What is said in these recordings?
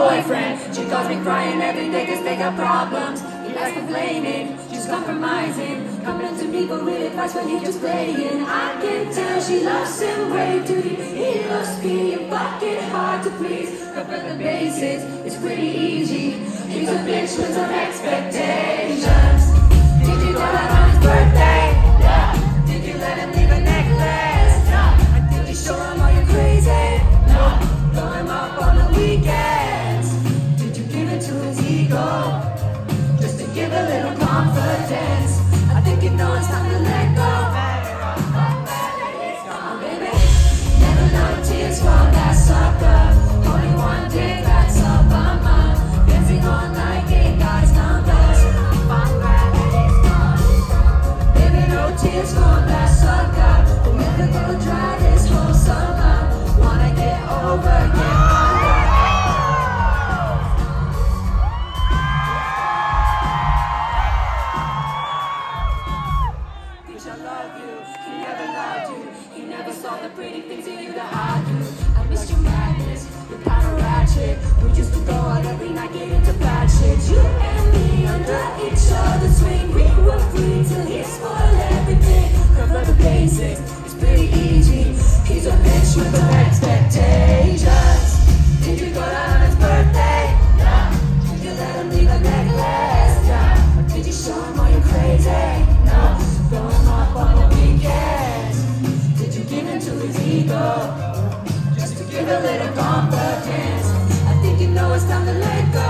boyfriend. She calls me crying every day cause they got problems. He likes complaining, she's compromising. Coming to me for real advice when he's just playing. I can tell she loves him way too deep. He loves me and fucking hard to please. Cover the bases, it's pretty easy. He's a bitch with some expectations. Ego? Just to give a little confidence. I think you know it's time to let He never loved you. He never saw the pretty things in you that I do. I miss your madness. You're kind of ratchet. We used to go out every night get into bad shit. You and me under each other's wing. We were free till he spoiled everything. Cover the basics. It's pretty easy. He's a bitch with no expectations. Did you go time to let go.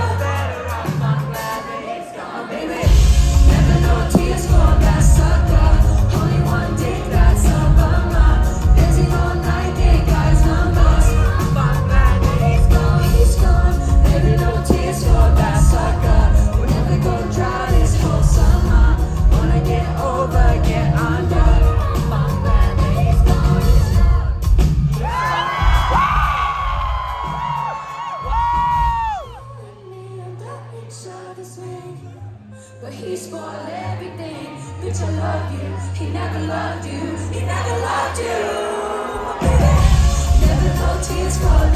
spoil everything. I love you. He never loved you. He never loved you. Never tears.